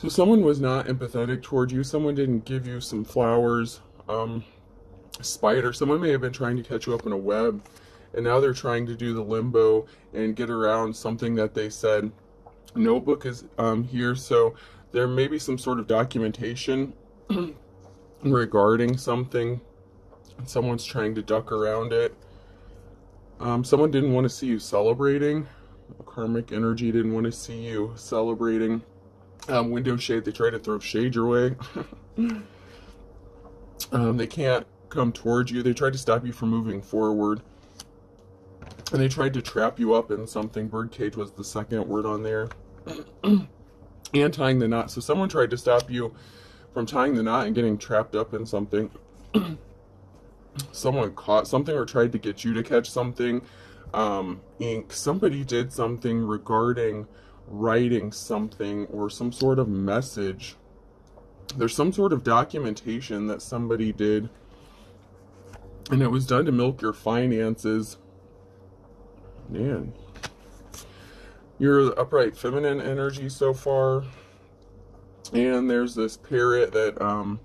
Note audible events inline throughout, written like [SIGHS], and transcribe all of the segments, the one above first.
So someone was not empathetic toward you. Someone didn't give you some flowers. Um, spider. Someone may have been trying to catch you up in a web, and now they're trying to do the limbo and get around something that they said. Notebook is um, here, so there may be some sort of documentation [CLEARS THROAT] regarding something. Someone's trying to duck around it. Um, someone didn't want to see you celebrating. Karmic energy didn't want to see you celebrating. Um, window shade, they try to throw shade your way. [LAUGHS] um, they can't come towards you. They tried to stop you from moving forward. And they tried to trap you up in something. Birdcage was the second word on there. [CLEARS THROAT] and tying the knot. So someone tried to stop you from tying the knot and getting trapped up in something. [CLEARS THROAT] someone caught something or tried to get you to catch something. Um, ink. Somebody did something regarding writing something or some sort of message. There's some sort of documentation that somebody did and it was done to milk your finances. Man. Your upright feminine energy so far. And there's this parrot that um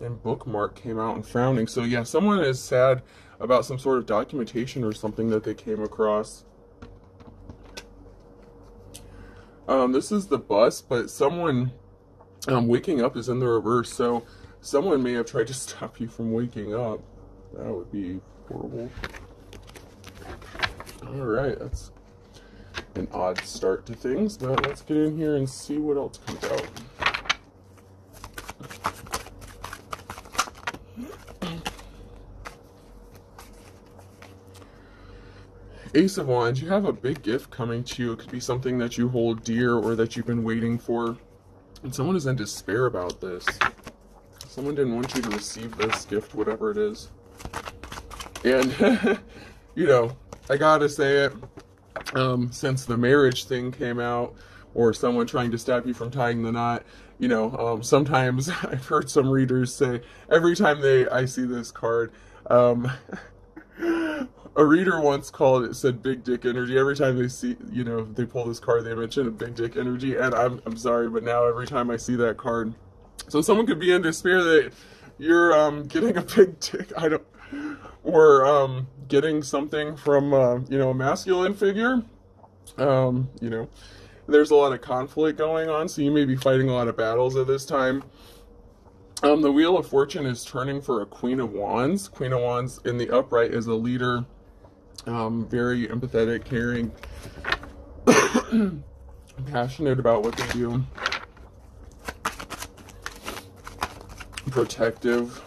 and bookmark came out and frowning. So yeah, someone is sad about some sort of documentation or something that they came across. Um, this is the bus, but someone um, waking up is in the reverse. So someone may have tried to [LAUGHS] stop you from waking up. That would be horrible. Alright, that's an odd start to things, but let's get in here and see what else comes out. Ace of Wands, you have a big gift coming to you. It could be something that you hold dear or that you've been waiting for. And someone is in despair about this. Someone didn't want you to receive this gift, whatever it is. And, [LAUGHS] you know, I gotta say it, um, since the marriage thing came out, or someone trying to stop you from tying the knot, you know, um, sometimes [LAUGHS] I've heard some readers say, every time they I see this card, um, [LAUGHS] a reader once called it said big dick energy every time they see you know they pull this card they mention a big dick energy and i'm i'm sorry but now every time i see that card so someone could be in despair that you're um getting a big dick i don't or um, getting something from uh, you know a masculine figure. Um, you know, there's a lot of conflict going on, so you may be fighting a lot of battles at this time. Um, the Wheel of Fortune is turning for a Queen of Wands. Queen of Wands in the upright is a leader, um, very empathetic, caring, [COUGHS] passionate about what they do, protective.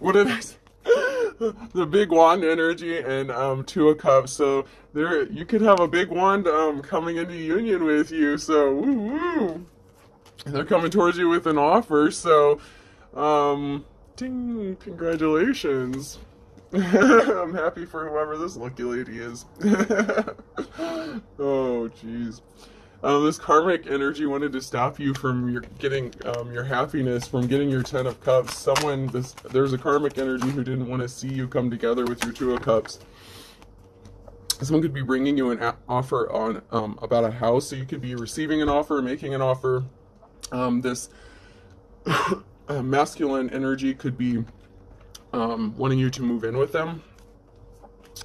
what did I say? [LAUGHS] the big wand energy and um two of cups. So there you could have a big wand um coming into union with you. So woo woo they're coming towards you with an offer. So um ding congratulations [LAUGHS] i'm happy for whoever this lucky lady is [LAUGHS] oh jeez um, this karmic energy wanted to stop you from your getting um, your happiness, from getting your Ten of Cups. Someone, this there's a karmic energy who didn't want to see you come together with your Two of Cups. Someone could be bringing you an offer on um, about a house, so you could be receiving an offer, making an offer. Um, this [LAUGHS] masculine energy could be um, wanting you to move in with them.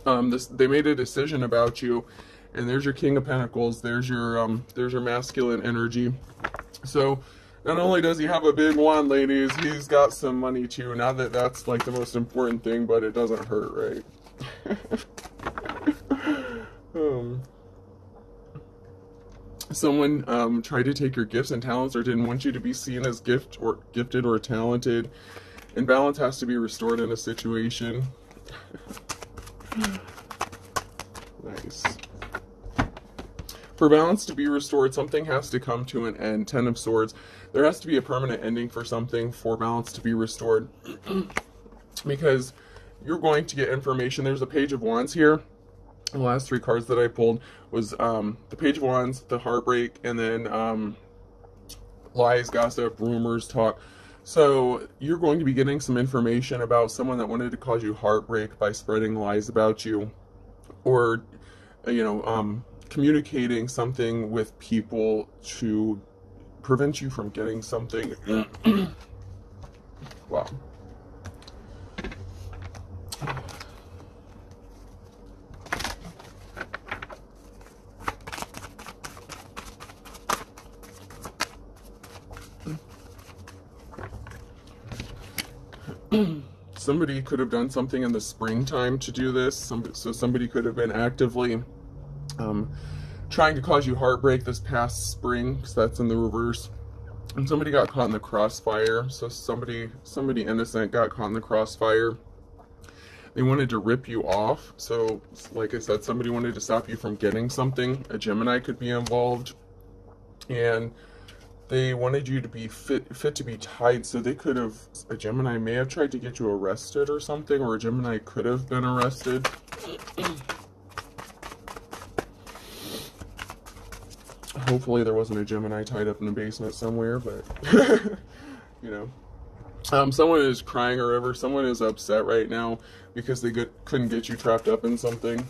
Um, this they made a decision about you and there's your king of pentacles there's your um there's your masculine energy. So not only does he have a big wand ladies he's got some money too. Not that that's like the most important thing but it doesn't hurt right [LAUGHS] someone um, tried to take your gifts and talents or didn't want you to be seen as gift or gifted or talented and balance has to be restored in a situation [SIGHS] nice for balance to be restored, something has to come to an end. Ten of Swords. There has to be a permanent ending for something for balance to be restored. [CLEARS THROAT] because you're going to get information. There's a Page of Wands here. The last three cards that I pulled was um, the Page of Wands, the Heartbreak, and then um, lies, gossip, rumors, talk. So you're going to be getting some information about someone that wanted to cause you heartbreak by spreading lies about you or you know, um, communicating something with people to prevent you from getting something. [CLEARS THROAT] wow. Somebody could have done something in the springtime to do this. So somebody could have been actively um, trying to cause you heartbreak this past spring, because that's in the reverse. And somebody got caught in the crossfire. So somebody, somebody innocent got caught in the crossfire. They wanted to rip you off. So, like I said, somebody wanted to stop you from getting something. A Gemini could be involved. And they wanted you to be fit fit to be tied so they could have a gemini may have tried to get you arrested or something or a gemini could have been arrested. Hopefully there wasn't a gemini tied up in the basement somewhere but [LAUGHS] you know. Um, someone is crying or whatever someone is upset right now because they get, couldn't get you trapped up in something.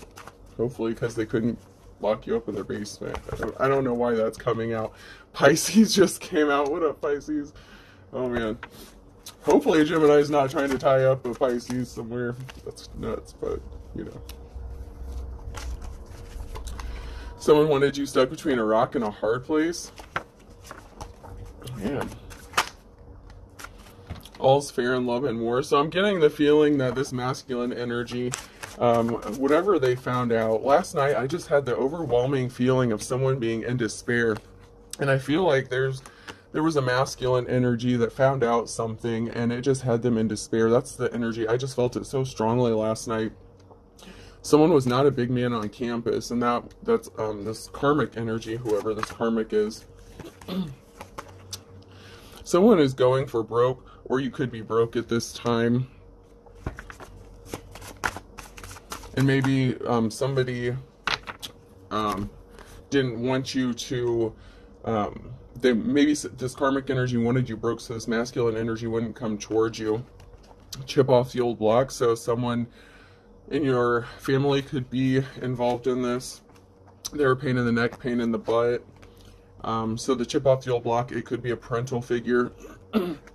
Hopefully because they couldn't lock you up in their basement. I don't, I don't know why that's coming out. [LAUGHS] Pisces just came out. What up, Pisces? Oh man. Hopefully Gemini's not trying to tie up a Pisces somewhere. That's nuts, but you know. Someone wanted you stuck between a rock and a hard place. Man. All's fair in love and war. So I'm getting the feeling that this masculine energy um, whatever they found out. Last night i just had the overwhelming feeling of someone being in despair. And i feel like there's there was a masculine energy that found out something and it just had them in despair. That's the energy. I just felt it so strongly last night. Someone was not a big man on campus and that that's um, this karmic energy whoever this karmic is. [CLEARS THROAT] Someone is going for broke or you could be broke at this time and maybe um, somebody um, didn't want you to um, they maybe this karmic energy wanted you broke so this masculine energy wouldn't come towards you chip off the old block. So someone in your family could be involved in this. They're pain in the neck pain in the butt. Um, so the chip off the old block it could be a parental figure [CLEARS THROAT]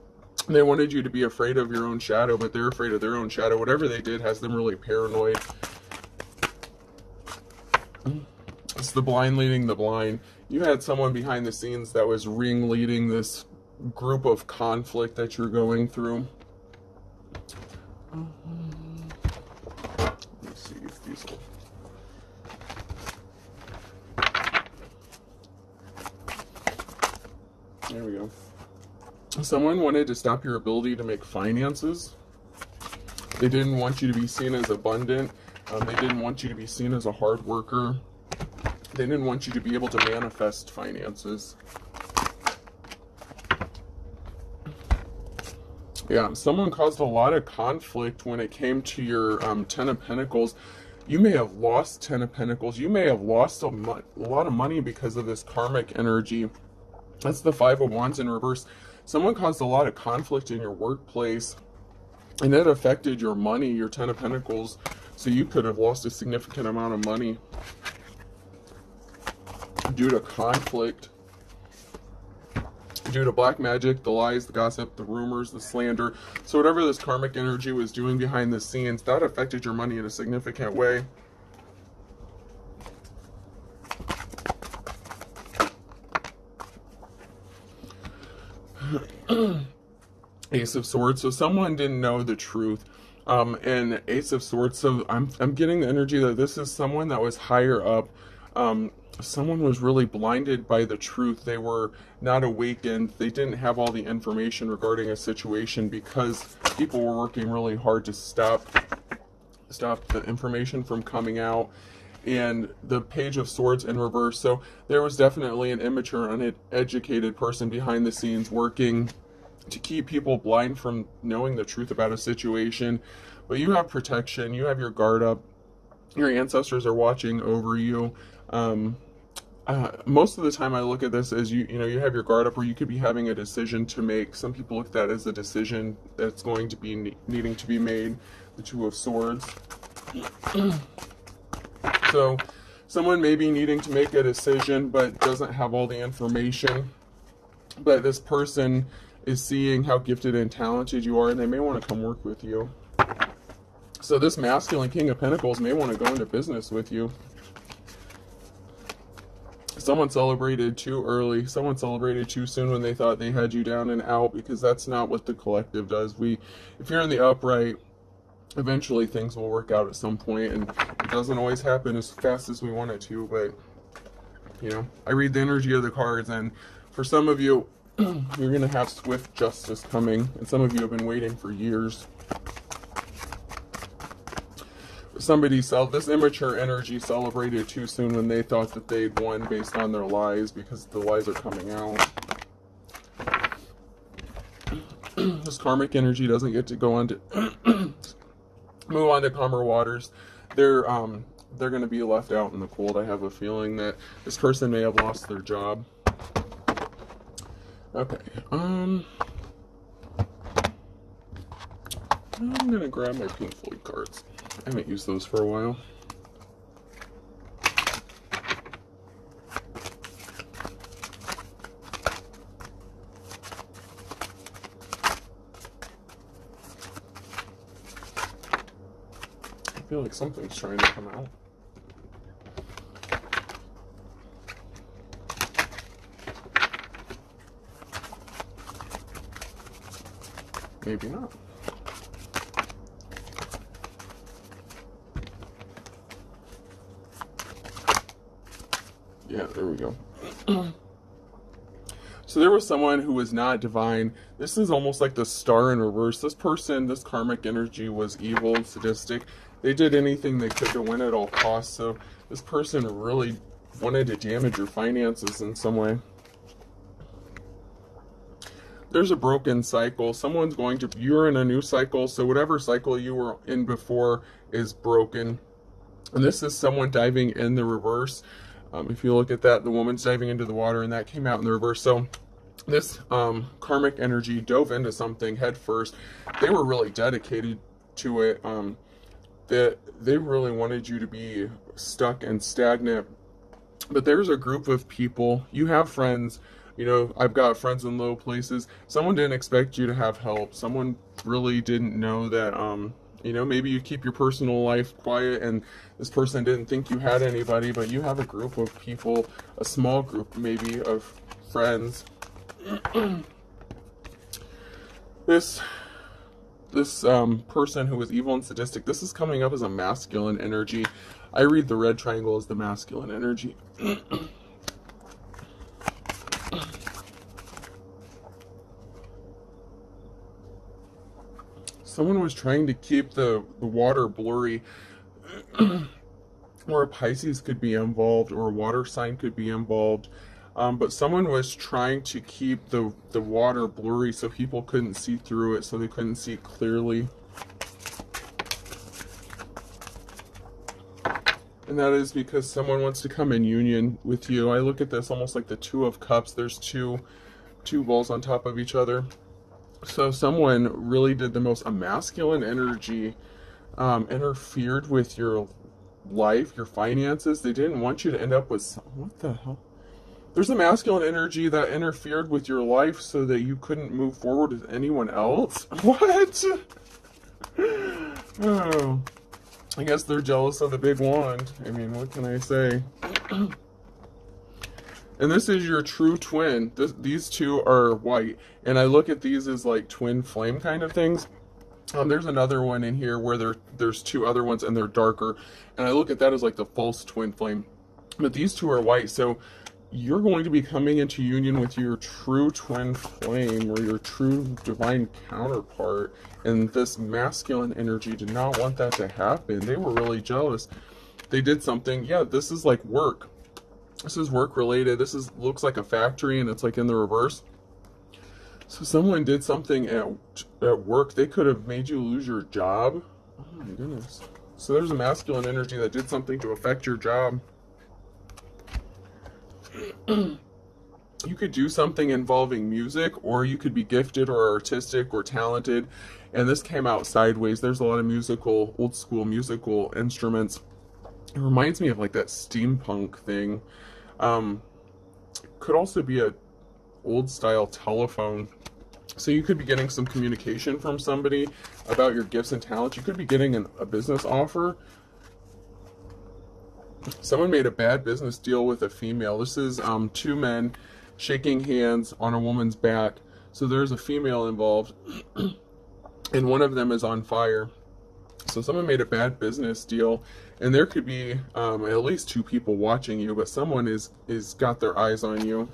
they wanted you to be afraid of your own shadow but they're afraid of their own shadow whatever they did has them really paranoid it's the blind leading the blind. You had someone behind the scenes that was ringleading this group of conflict that you're going through. Let's see if these will... There we go. Someone wanted to stop your ability to make finances. They didn't want you to be seen as abundant. Um, they didn't want you to be seen as a hard worker. They didn't want you to be able to manifest finances. Yeah, someone caused a lot of conflict when it came to your um, Ten of Pentacles. You may have lost Ten of Pentacles. You may have lost a, a lot of money because of this karmic energy. That's the Five of Wands in reverse. Someone caused a lot of conflict in your workplace, and that affected your money, your Ten of Pentacles. So you could have lost a significant amount of money due to conflict, due to black magic, the lies, the gossip, the rumors, the slander. So whatever this karmic energy was doing behind the scenes, that affected your money in a significant way. [CLEARS THROAT] Ace of Swords. So someone didn't know the truth um, and Ace of Swords. So I'm I'm getting the energy that this is someone that was higher up. Um, someone was really blinded by the truth. They were not awakened. They didn't have all the information regarding a situation because people were working really hard to stop stop the information from coming out. And the Page of Swords in reverse. So there was definitely an immature, uneducated person behind the scenes working to keep people blind from knowing the truth about a situation. But you have protection, you have your guard up, your ancestors are watching over you. Um, uh, most of the time I look at this as you you know you have your guard up or you could be having a decision to make. Some people look at that as a decision that's going to be ne needing to be made. The Two of Swords. [CLEARS THROAT] so someone may be needing to make a decision but doesn't have all the information. But this person is seeing how gifted and talented you are, and they may want to come work with you. So this masculine King of Pentacles may want to go into business with you. Someone celebrated too early. Someone celebrated too soon when they thought they had you down and out because that's not what the collective does. We, if you're in the upright, eventually things will work out at some point and it doesn't always happen as fast as we want it to, but you know, I read the energy of the cards and for some of you, [CLEARS THROAT] you're going to have swift justice coming and some of you have been waiting for years somebody sell this immature energy celebrated too soon when they thought that they'd won based on their lies because the lies are coming out. [CLEARS THROAT] this karmic energy doesn't get to go on to [CLEARS THROAT] move on to calmer waters. They're um they're going to be left out in the cold. I have a feeling that this person may have lost their job. Okay. Um I'm going to grab my pink Floyd cards. I haven't used those for a while. Something's trying to come out. Maybe not. Yeah, there we go. [CLEARS THROAT] so there was someone who was not divine. This is almost like the star in reverse. This person, this karmic energy was evil sadistic. They did anything they could to win at all costs. So this person really wanted to damage your finances in some way. There's a broken cycle. Someone's going to, you're in a new cycle. So whatever cycle you were in before is broken. And this is someone diving in the reverse. Um, if you look at that, the woman's diving into the water and that came out in the reverse. So this um, karmic energy dove into something head first. They were really dedicated to it. Um, that they really wanted you to be stuck and stagnant. But there's a group of people. You have friends. You know, I've got friends in low places. Someone didn't expect you to have help. Someone really didn't know that um, you know, maybe you keep your personal life quiet and this person didn't think you had anybody, but you have a group of people, a small group maybe of friends. [CLEARS THROAT] this this um, person who is evil and sadistic, this is coming up as a masculine energy. I read the red triangle as the masculine energy. [COUGHS] someone was trying to keep the, the water blurry [COUGHS] or a Pisces could be involved or a water sign could be involved. Um, but someone was trying to keep the, the water blurry so people couldn't see through it, so they couldn't see clearly. And that is because someone wants to come in union with you. I look at this almost like the Two of Cups. There's two, two balls on top of each other so someone really did the most masculine energy um, interfered with your life your finances they didn't want you to end up with what the hell there's a masculine energy that interfered with your life so that you couldn't move forward with anyone else [LAUGHS] what [LAUGHS] oh i guess they're jealous of the big wand i mean what can i say [CLEARS THROAT] And this is your true twin. These two are white. And I look at these as like twin flame kind of things. Um, there's another one in here where there, there's two other ones and they're darker. And I look at that as like the false twin flame. But these two are white. So you're going to be coming into union with your true twin flame or your true divine counterpart. And this masculine energy did not want that to happen. They were really jealous. They did something. Yeah, this is like work this is work related. This is looks like a factory and it's like in the reverse. So someone did something at, at work. They could have made you lose your job. Oh my goodness. So there's a masculine energy that did something to affect your job. You could do something involving music or you could be gifted or artistic or talented. And this came out sideways. There's a lot of musical, old school musical instruments It reminds me of like that steampunk thing. Um, could also be a old style telephone. So you could be getting some communication from somebody about your gifts and talents. You could be getting an, a business offer. Someone made a bad business deal with a female. This is um, two men shaking hands on a woman's back. So there's a female involved, [CLEARS THROAT] and one of them is on fire. So someone made a bad business deal, and there could be um, at least two people watching you, but someone is is got their eyes on you.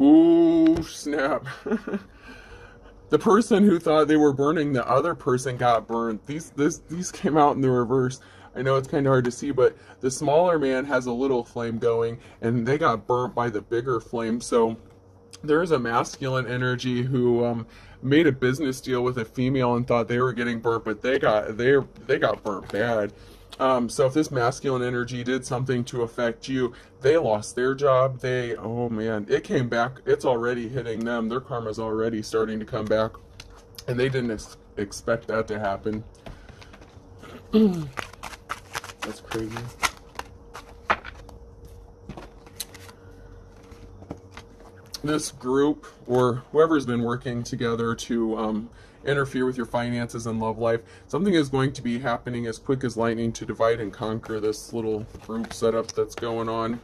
Ooh, snap. [LAUGHS] the person who thought they were burning the other person got burned. These this these came out in the reverse. I know it's kind of hard to see, but the smaller man has a little flame going, and they got burnt by the bigger flame. So there is a masculine energy who um, made a business deal with a female and thought they were getting burnt, but they got they they got burnt bad. Um, so if this masculine energy did something to affect you, they lost their job. They oh man, it came back. It's already hitting them. Their karma's already starting to come back, and they didn't ex- expect that to happen. [CLEARS THROAT] That's crazy. This group or whoever's been working together to um, interfere with your finances and love life, something is going to be happening as quick as lightning to divide and conquer this little group setup that's going on.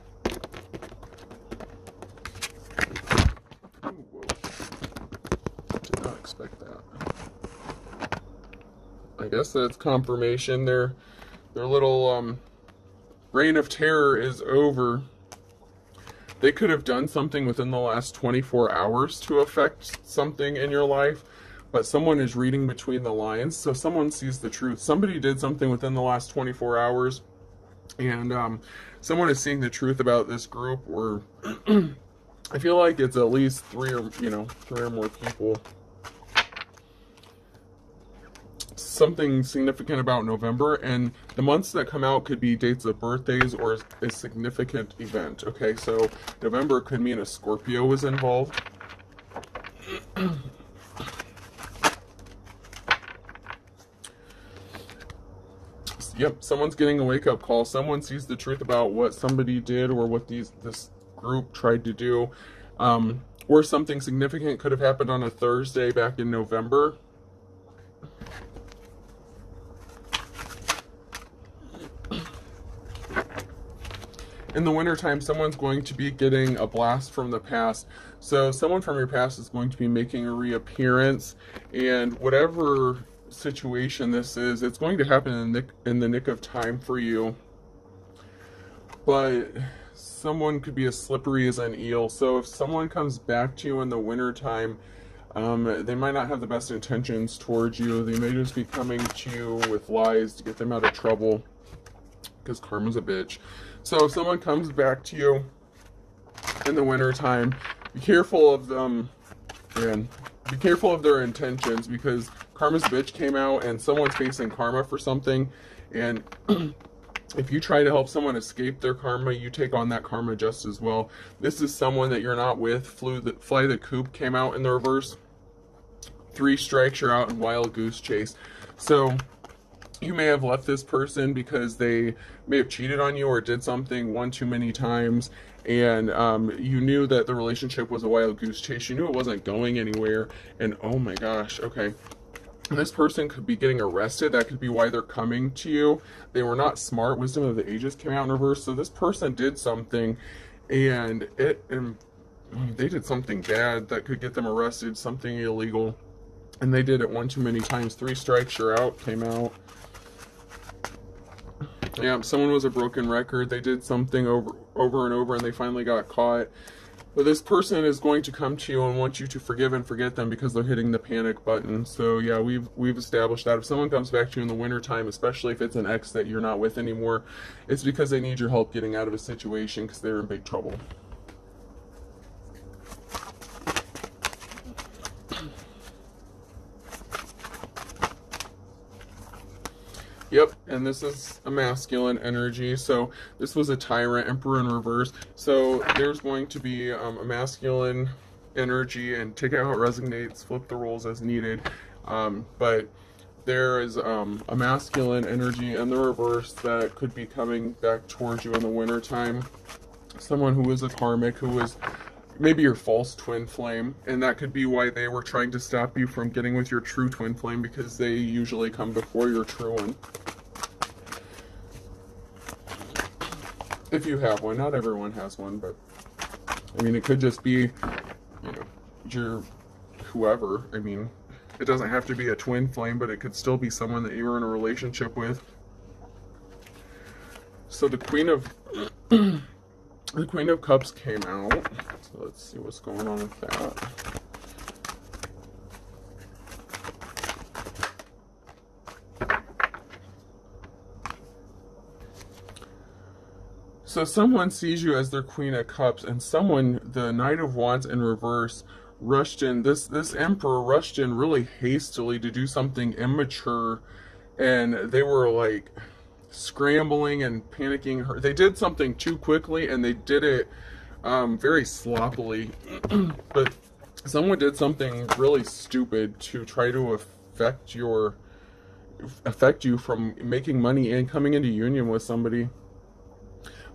I guess that's confirmation. Their their little um, reign of terror is over. They could have done something within the last 24 hours to affect something in your life, but someone is reading between the lines, so someone sees the truth. Somebody did something within the last 24 hours, and um, someone is seeing the truth about this group. Or [CLEARS THROAT] I feel like it's at least three or you know three or more people something significant about November, and the months that come out could be dates of birthdays or a significant event. Okay, so November could mean a Scorpio was involved. [CLEARS THROAT] yep, someone's getting a wake up call. Someone sees the truth about what somebody did or what these this group tried to do. Um, or something significant could have happened on a Thursday back in November in the wintertime, someone's going to be getting a blast from the past. So someone from your past is going to be making a reappearance, and whatever situation this is, it's going to happen in the nick, in the nick of time for you. But someone could be as slippery as an eel. So if someone comes back to you in the wintertime, um, they might not have the best intentions towards you. They may just be coming to you with lies to get them out of trouble because karma's a bitch. So if someone comes back to you in the wintertime, be careful of them and be careful of their intentions because Karma's Bitch came out and someone's facing karma for something and [CLEARS THROAT] if you try to help someone escape their karma, you take on that karma just as well. This is someone that you're not with. Flew the, Fly the Coop came out in the reverse. Three strikes, you're out in Wild Goose Chase. So you may have left this person because they may have cheated on you or did something one too many times. And um, you knew that the relationship was a wild goose chase. You knew it wasn't going anywhere. And oh my gosh okay. This person could be getting arrested. That could be why they're coming to you. They were not smart. Wisdom of the ages came out in reverse. So this person did something and it and they did something bad that could get them arrested something illegal. And they did it one too many times. Three strikes you're out came out yeah, someone was a broken record. They did something over over and over and they finally got caught. But this person is going to come to you and want you to forgive and forget them because they're hitting the panic button. So yeah, we've we've established that if someone comes back to you in the wintertime, especially if it's an ex that you're not with anymore, it's because they need your help getting out of a situation because they're in big trouble. Yep, and this is a masculine energy. So this was a tyrant, emperor in reverse. So there's going to be um, a masculine energy, and take it how it resonates. Flip the roles as needed. Um, but there is um, a masculine energy in the reverse that could be coming back towards you in the wintertime. Someone who is a karmic, who is maybe your false twin flame, and that could be why they were trying to stop you from getting with your true twin flame because they usually come before your true one. If you have one, not everyone has one, but I mean, it could just be, you know, your whoever. I mean, it doesn't have to be a twin flame, but it could still be someone that you were in a relationship with. So the Queen of [CLEARS THROAT] the Queen of Cups came out. So let's see what's going on with that. So someone sees you as their Queen of Cups, and someone, the Knight of Wands in reverse, rushed in. This this Emperor rushed in really hastily to do something immature, and they were like scrambling and panicking. Her, They did something too quickly, and they did it um, very sloppily. [CLEARS THROAT] but someone did something really stupid to try to affect your affect you from making money and coming into union with somebody.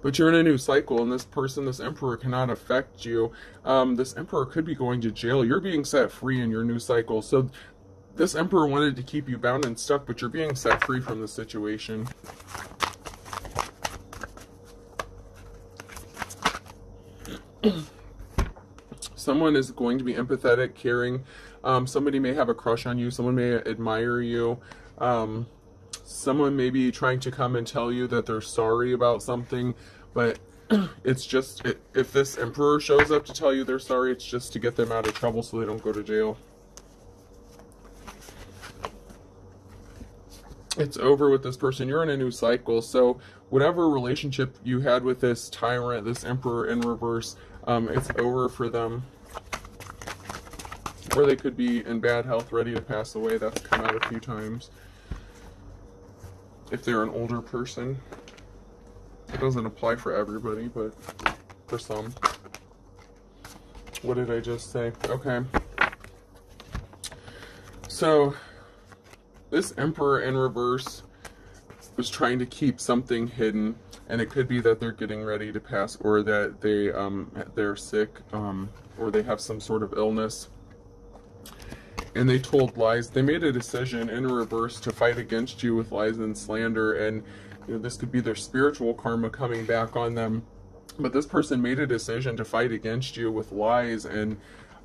But you're in a new cycle and this person this emperor cannot affect you. Um, this emperor could be going to jail. You're being set free in your new cycle. So this emperor wanted to keep you bound and stuck but you're being set free from the situation [CLEARS THROAT] someone is going to be empathetic caring um, somebody may have a crush on you someone may admire you um, someone may be trying to come and tell you that they're sorry about something, but [CLEARS THROAT] it's just, it, if this emperor shows up to tell you they're sorry, it's just to get them out of trouble so they don't go to jail. It's over with this person. You're in a new cycle. So whatever relationship you had with this tyrant, this emperor in reverse, um, it's over for them. Or they could be in bad health, ready to pass away. That's come out a few times if they're an older person. It doesn't apply for everybody, but for some. What did I just say? Okay. So, this Emperor in reverse was trying to keep something hidden, and it could be that they're getting ready to pass, or that they um, they're sick, um, or they have some sort of illness and they told lies. They made a decision in reverse to fight against you with lies and slander, and you know, this could be their spiritual karma coming back on them. But this person made a decision to fight against you with lies, and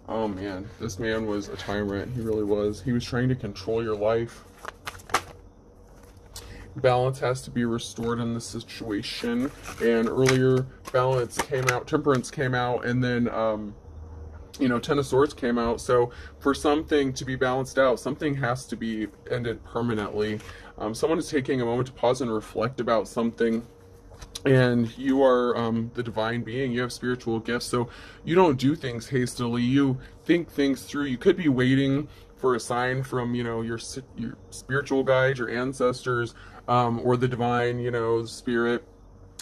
oh man, this man was a tyrant. He really was. He was trying to control your life. Balance has to be restored in this situation, and earlier balance came out, temperance came out, and then um, you know, Ten of Swords came out. So for something to be balanced out, something has to be ended permanently. Um, someone is taking a moment to pause and reflect about something. And you are um, the divine being. You have spiritual gifts. So you don't do things hastily. You think things through. You could be waiting for a sign from, you know, your, your spiritual guides, your ancestors, um, or the divine, you know, spirit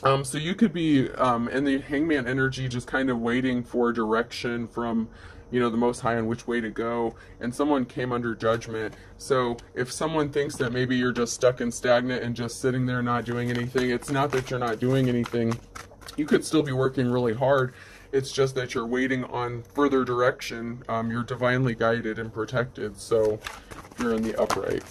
um, so you could be um, in the hangman energy, just kind of waiting for direction from, you know, the Most High on which way to go, and someone came under judgment. So if someone thinks that maybe you're just stuck and stagnant and just sitting there not doing anything, it's not that you're not doing anything. You could still be working really hard. It's just that you're waiting on further direction. Um, you're divinely guided and protected, so you're in the upright.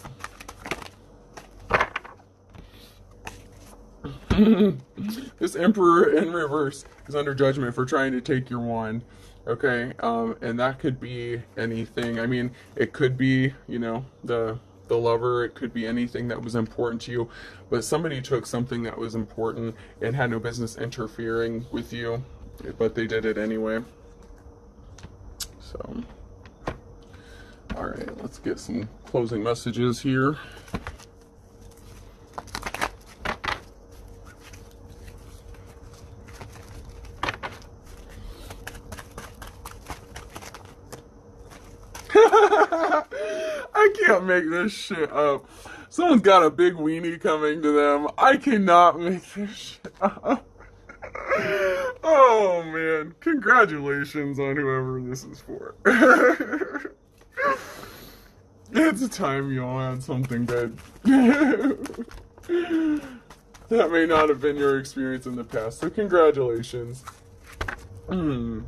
[LAUGHS] this emperor in reverse is under judgment for trying to take your wand okay? Um, and that could be anything. I mean it could be you know the the lover. It could be anything that was important to you. But somebody took something that was important and had no business interfering with you but they did it anyway. So all right let's get some closing messages here can't make this shit up. Someone's got a big weenie coming to them. I cannot make this shit up. [LAUGHS] Oh man, congratulations on whoever this is for. [LAUGHS] it's time y'all had something good. [LAUGHS] that may not have been your experience in the past, so congratulations. Hmm.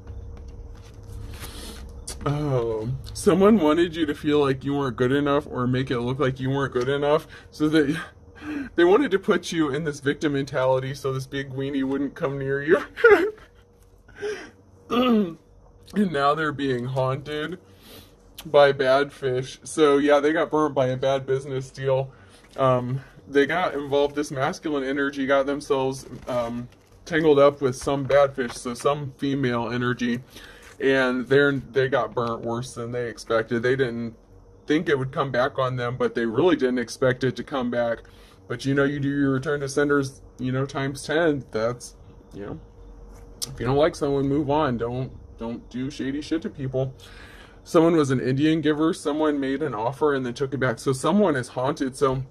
Oh, someone wanted you to feel like you weren't good enough or make it look like you weren't good enough so that [LAUGHS] they wanted to put you in this victim mentality so this big weenie wouldn't come near you. [LAUGHS] and now they're being haunted by bad fish. So yeah, they got burnt by a bad business deal. Um, they got involved. This masculine energy got themselves um, tangled up with some bad fish, so some female energy, and they're they got burnt worse than they expected. They didn't think it would come back on them, but they really didn't expect it to come back. But you know, you do your return to senders, you know, times ten. That's you know, if you don't like someone, move on. Don't don't do shady shit to people someone was an Indian giver, someone made an offer and then took it back. So someone is haunted. So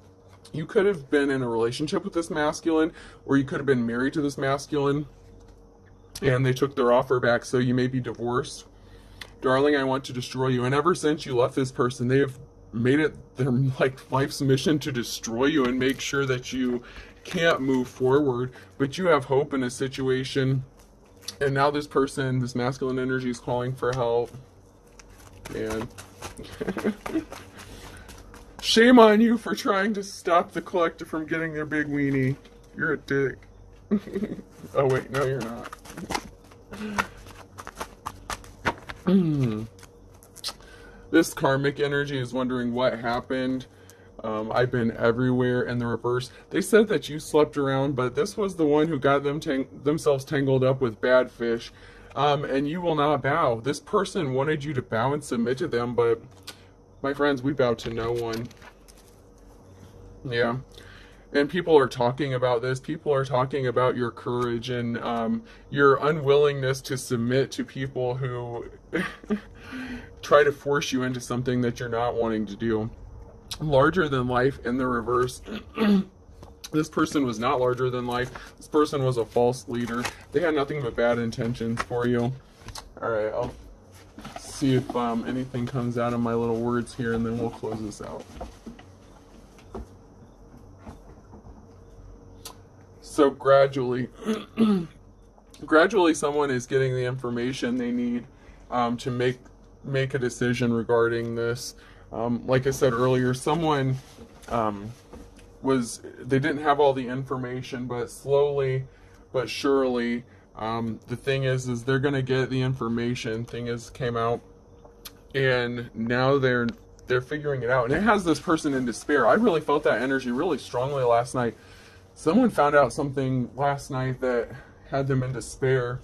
you could have been in a relationship with this masculine, or you could have been married to this masculine, and they took their offer back. So you may be divorced. Darling, I want to destroy you. And ever since you left this person, they have made it their like life's mission to destroy you and make sure that you can't move forward. But you have hope in a situation. And now this person, this masculine energy is calling for help man. [LAUGHS] Shame on you for trying to stop the collector from getting their big weenie. You're a dick. [LAUGHS] oh wait, no you're not. This karmic energy is wondering what happened. Um, I've been everywhere in the reverse. They said that you slept around, but this was the one who got them tang themselves tangled up with bad fish um, and you will not bow. This person wanted you to bow and submit to them, but my friends, we bow to no one. Yeah. And people are talking about this. People are talking about your courage and um, your unwillingness to submit to people who [LAUGHS] try to force you into something that you're not wanting to do. Larger than life in the reverse. [CLEARS THROAT] This person was not larger than life. This person was a false leader. They had nothing but bad intentions for you. All right, I'll see if um, anything comes out of my little words here, and then we'll close this out. So gradually, [CLEARS THROAT] gradually, someone is getting the information they need um, to make make a decision regarding this. Um, like I said earlier, someone um, was they didn't have all the information, but slowly but surely, um, the thing is, is they're gonna get the information. Thing is, came out, and now they're they're figuring it out, and it has this person in despair. I really felt that energy really strongly last night. Someone found out something last night that had them in despair.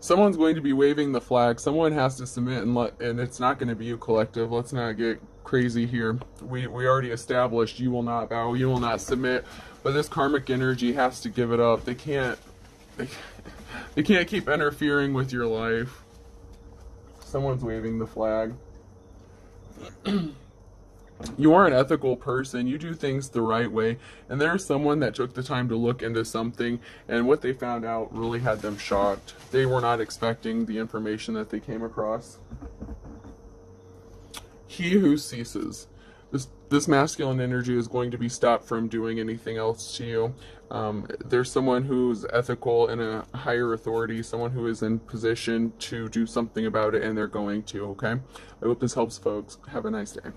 Someone's going to be waving the flag. Someone has to submit, and let, and it's not going to be you collective. Let's not get crazy here. We, we already established you will not bow, you will not submit, but this karmic energy has to give it up. They can't, they, they can't keep interfering with your life. Someone's waving the flag. [CLEARS THROAT] you are an ethical person. You do things the right way. And there's someone that took the time to look into something, and what they found out really had them shocked. They were not expecting the information that they came across he who ceases. This, this masculine energy is going to be stopped from doing anything else to you. Um, there's someone who's ethical in a higher authority, someone who is in position to do something about it, and they're going to, okay? I hope this helps, folks. Have a nice day.